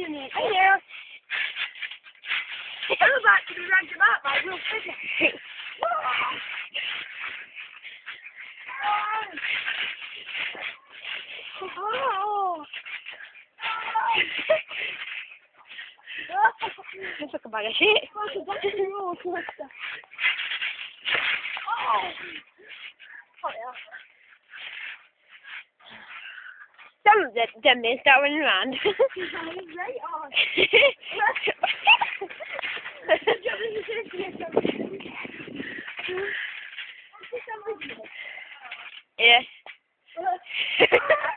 Hey there. I'm about to be dragged about by Will Fidler. Oh. That's like a bag of shit. Oh some of the dummies that went around. yeah.